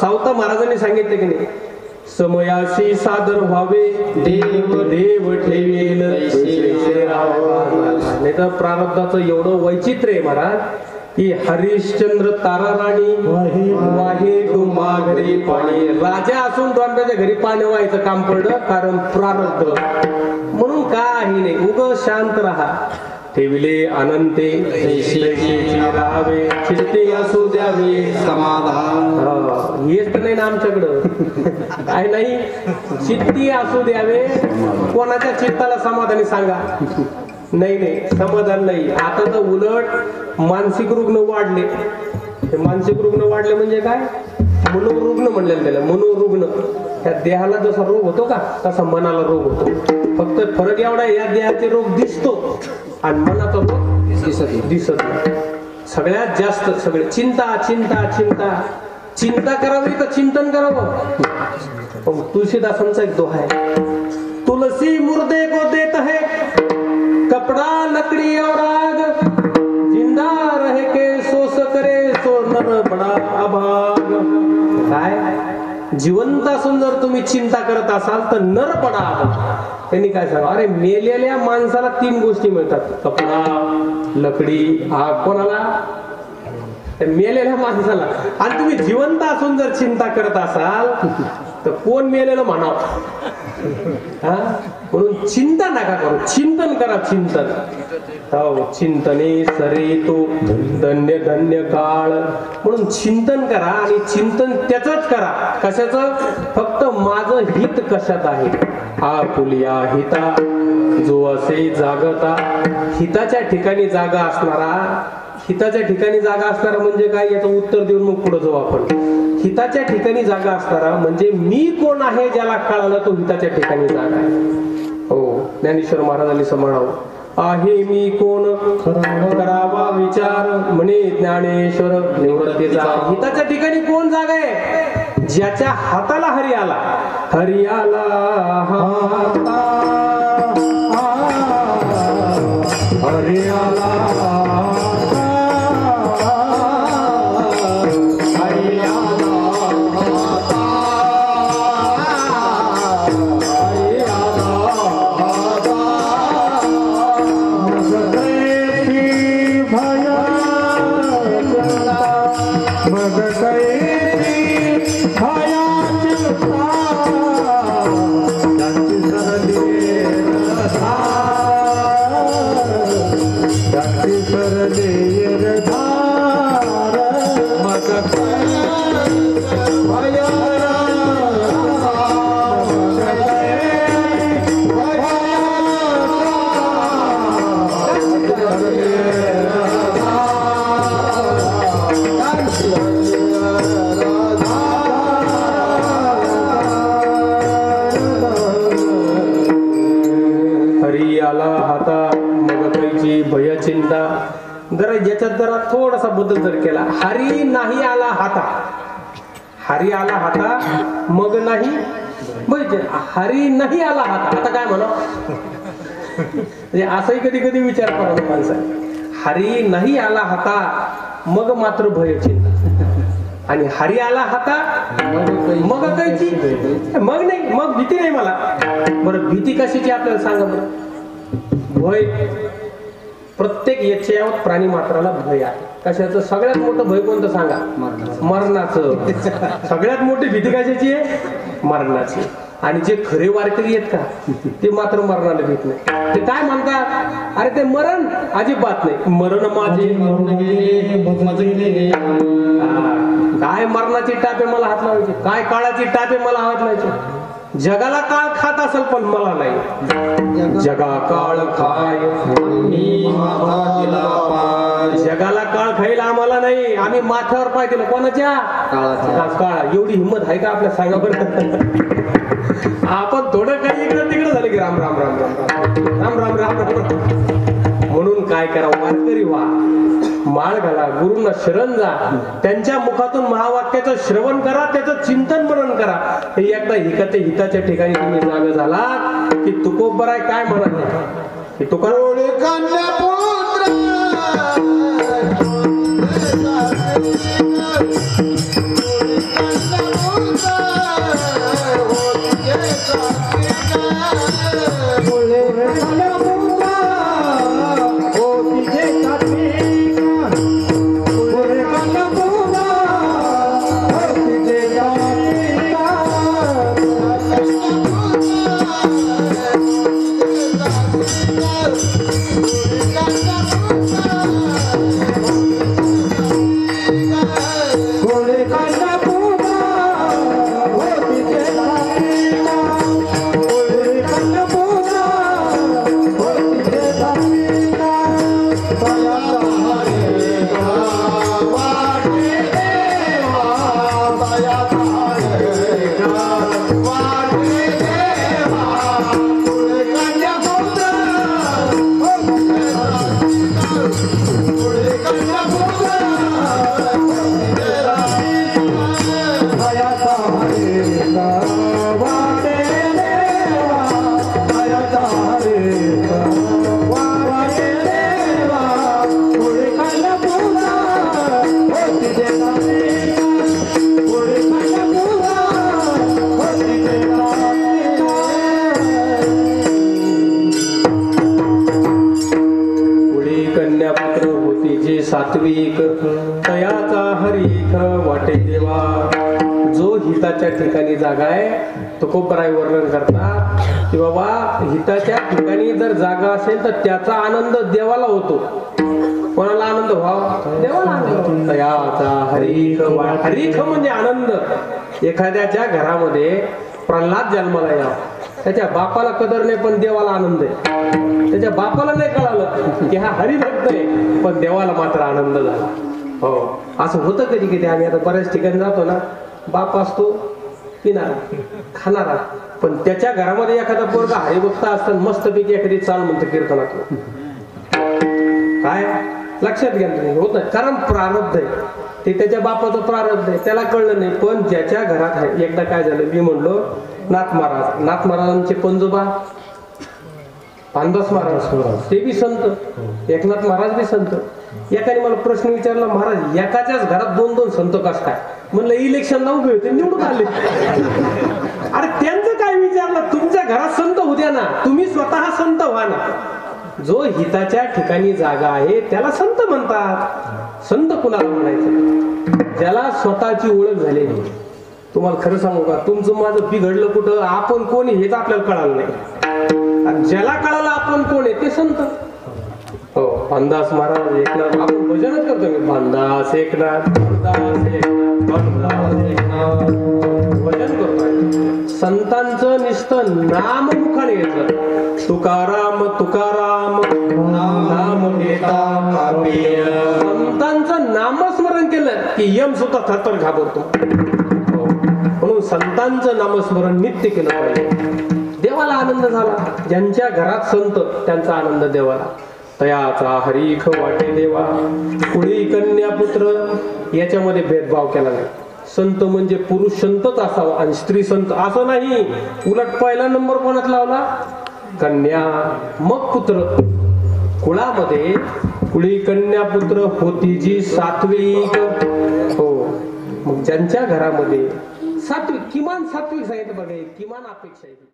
सावता महाराजांनी सांगितले की नाही? समयाशी सादर व्हावे देव देव ठेवेल. नाही तर प्रारब्धाचं एवढं वैचित्र्य आहे महाराज की हरिश्चंद्र तारा राणी वाहे. डोंबा घरी पाणी. राजा असून डोंब्याच्या घरी पाणी व्हायचं काम पडलं कारण प्रारब्ध. म्हणून काही नाही उग शांत राहा. ठेविले अनंते राहावे चित्ते असू द्यावे समाधान. हा, हेच तर नाही ना आमच्याकडं. काय नाही? चित्ती असू द्यावे कोणाच्या चित्ताला समाधानी सांगा? नाही नाही समाधान नाही. आता तर उलट मानसिक रुग्ण वाढले. हे मानसिक रुग्ण वाढले म्हणजे काय? मनोरुग्ण म्हणलेलं त्याला मनोरुग्ण. त्या देहाला जसा रोग होतो का तसा मनाला रोग होतो. फक्त फरक एवढा या देहाचे रोग दिसतो. आणि मनाचा रोग दिसत दिसत सगळ्यात जास्त सगळे चिंता चिंता चिंता. चिंता करावी का चिंतन करावं. पण तुळशीदासांचा एक दोहा आहे. तुलसी मुर्दे को देत है कपड़ा लकड़ी एवढा जिवंत असून जर तुम्ही चिंता करत असाल तर नर पडा आहात त्यांनी काय सांगा? अरे मेलेल्या माणसाला तीन गोष्टी मिळतात. कपडा लकडी आग कोणाला? मेलेल्या माणसाला. आणि तुम्ही जिवंत असून जर चिंता करत असाल तर कोण मेलेलं म्हणाव? हा? म्हणून चिंता नका करू. चिंतन करा चिंतन. हो चिंतने सरे तो धन्य धन्य काळ. म्हणून चिंतन करा आणि चिंतन त्याच करा. कशाच? फक्त माझं हित कशात आहे? हा पुलिया हिता. जो असे जागता. हिताच्या ठिकाणी जागा असणारा. हिताच्या ठिकाणी जागा असणारा म्हणजे काय? याचं उत्तर देऊन मग पुढे जाऊ आपण. हिताच्या ठिकाणी जागा असणारा म्हणजे मी कोण आहे ज्याला कळालं तो हिताच्या ठिकाणी जागा आहे. हो ज्ञानेश्वर महाराजांनी समजावं. आहे मी कोण? करावा. विचार. म्हणे ज्ञानेश्वर निवृत्तीचा. हिताच्या ठिकाणी कोण जागा आहे? ज्याच्या हाताला हरी आला. हरी आला हरी हाता मग कैची भय चिंता. जरा याच्यात जरा थोडासा बदल जर केला हरी नाही आला हाता. हरी आला हाता मग नाही. म्हणजे हरी नाही आला हाता. आता काय म्हणा म्हणजे असंही कधी कधी विचार करा माणसा. हरी नाही आला हाता मग मात्र भय चिंता. आणि हरी आला हाता मग कायची मग नाही. मग भीती नाही मला. बरं भीती कशाची आपल्याला सांगा बरं? भय. प्रत्येक याच्यावर प्राणी मात्राला भय आहे. कशाचं? सगळ्यात मोठं भय कोणतं सांगा? मरणाचं. सगळ्यात मोठी भीती कशाची आहे? मरणाची. आणि जे खरे वारकरी आहेत का ते मात्र मरणाला भीत नाही. ते काय म्हणतात अरे ते मरण अजिबात नाही. मरण माझे. काय मरणाची टापे मला हात लावायचे? काय काळाची टापे मला हात लावायचे? जगाला काळ खात असेल पण मला नाही. जगा काळ खाय जगाला काळ खाईल आम्हाला नाही. आम्ही माथ्यावर पाय दिलं कोणाच्या? काळा. एवढी हिंमत आहे का आपल्या सांगा बरं? आपण थोडं काही इकडं तिकडं झालं की राम राम राम राम राम. राम राम राम राम. म्हणून काय करा वारकरी व्हा. माळ घाला गुरुंना शरण जा. त्यांच्या मुखातून महावाक्याचं श्रवण करा त्याचं चिंतन मनन करा. हे एकदा हिकाच्या हिताच्या ठिकाणी तुम्ही जागा झाला की तुकोबराय काय म्हणत की तुकाराम तयाचा हरीख वाटे देवा. जो हिताच्या ठिकाणी जागा आहे तो कोपराय वर्णन करतात की बाबा हिताच्या ठिकाणी जर जागा असेल तर त्याचा आनंद देवाला होतो. कोणाला आनंद व्हावा? देवाला आनंद. तयाचा म्हणजे आनंद. एखाद्याच्या घरामध्ये प्रल्हाद जन्माला यावा. त्याच्या बापाला कदर नाही पण देवाला आनंद आहे. त्याच्या बापाला नाही कळालं की हा हरिभक्त आहे. पण देवाला मात्र आनंद झाला. हो. असं होतं कधी कधी. आम्ही आता बऱ्याच ठिकाणी जातो ना बाप असतो पिणारा खाणारा. पण त्याच्या घरामध्ये एखादा पोरगा हरिभक्त असताना मस्तपैकी एखादी चाल म्हणतो कीर्तनात. काय? लक्षात घ्या तुम्ही. होत नाही. कारण प्रारब्ध आहे. ते त्याच्या बापाचं प्रारब्ध आहे. त्याला कळलं नाही. पण ज्याच्या घरात आहे. एकदा काय झालं? मी म्हणलो नाथ महाराज. नाथ महाराजांचे पंजोबा पानदास महाराज ते बी संत. एकनाथ महाराज बी संत. एकाने मला प्रश्न विचारला महाराज एकाच्याच घरात दोन दोन संत कस काय? म्हणलं इलेक्शनला उभे होते निवडून आले. अरे त्यांचं काय विचारलं? तुमच्या घरात संत होत्या ना तुम्ही स्वतः संत व्हा ना. जो हिताच्या ठिकाणी जागा आहे त्याला संत म्हणतात. संत कुणाला म्हणायचं? ज्याला स्वतःची ओळख झालेली तुम्हाला खरं सांगू का? तुमचं माझं बिघडलं कुठं? आपण कोण हेच आपल्याला कळालं नाही. आणि ज्याला कळ आपण कोण आहे? ते संत. हो भानदास महाराज एकनाथ आपण भजनच करतो मी. भानदास एकनाथ भजन करतोय. संतांचं नुसतं नाम मुखाने घेतलं. तुकाराम तुकाराम. नाम. संतांचं नामस्मरण केलं की यम सुद्धा थरथर घाबरतो. हो. म्हणून संतांचं नामस्मरण नित्य केलं पाहिजे. देवाला आनंद झाला. ज्यांच्या घरात संत त्यांचा आनंद देवाला. तयाचा हरीख वाटे देवा. कुळी कन्या पुत्र याच्यामध्ये भेदभाव केला नाही. संत म्हणजे पुरुष संतच असावा आणि स्त्री संत असं नाही. उलट पहिला नंबर कोणात लावला? कन्या. मग पुत्र. कुळामध्ये कुळी कन्या पुत्र होती जी सात्विक हो. मग ज्यांच्या घरामध्ये सात्विक किमान सात्विक सांगितलं बघा किमान अपेक्षा आहे.